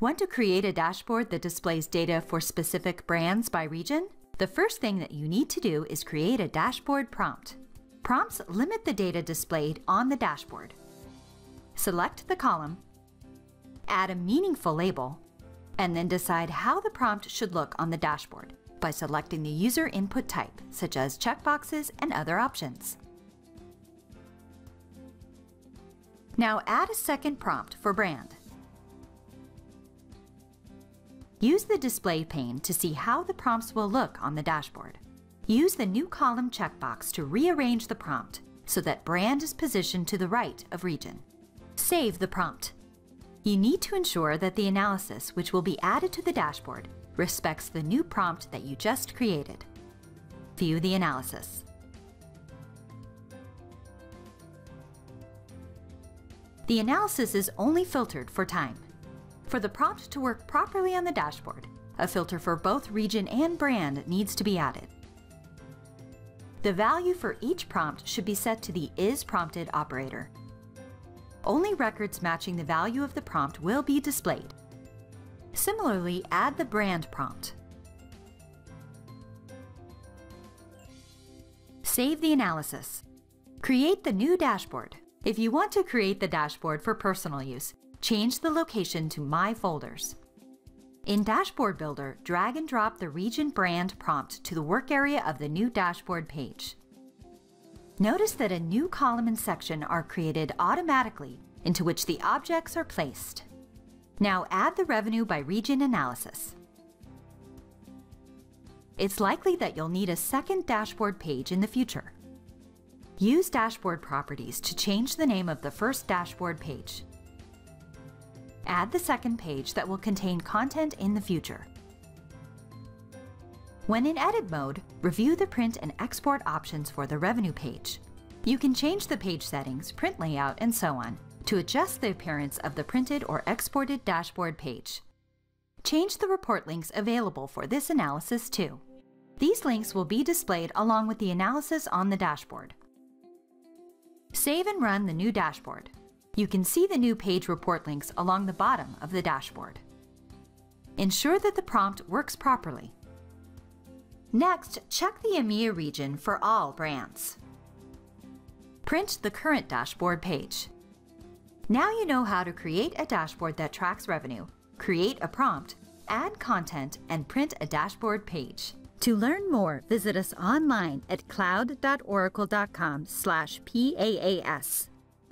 Want to create a dashboard that displays data for specific brands by region? The first thing that you need to do is create a dashboard prompt. Prompts limit the data displayed on the dashboard. Select the column, add a meaningful label, and then decide how the prompt should look on the dashboard by selecting the user input type, such as checkboxes and other options. Now add a second prompt for brand. Use the display pane to see how the prompts will look on the dashboard. Use the New Column checkbox to rearrange the prompt so that brand is positioned to the right of region. Save the prompt. You need to ensure that the analysis which will be added to the dashboard respects the new prompt that you just created. View the analysis. The analysis is only filtered for time. For the prompt to work properly on the dashboard, a filter for both region and brand needs to be added. The value for each prompt should be set to the isPrompted operator. Only records matching the value of the prompt will be displayed. Similarly, add the brand prompt. Save the analysis. Create the new dashboard. If you want to create the dashboard for personal use, change the location to My Folders. In Dashboard Builder, drag and drop the region brand prompt to the work area of the new dashboard page. Notice that a new column and section are created automatically into which the objects are placed. Now add the revenue by region analysis. It's likely that you'll need a second dashboard page in the future. Use dashboard properties to change the name of the first dashboard page. Add the second page that will contain content in the future. When in edit mode, review the print and export options for the revenue page. You can change the page settings, print layout, and so on to adjust the appearance of the printed or exported dashboard page. Change the report links available for this analysis too. These links will be displayed along with the analysis on the dashboard. Save and run the new dashboard. You can see the new page report links along the bottom of the dashboard. Ensure that the prompt works properly. Next, check the EMEA region for all brands. Print the current dashboard page. Now you know how to create a dashboard that tracks revenue, create a prompt, add content, and print a dashboard page. To learn more, visit us online at cloud.oracle.com/paas.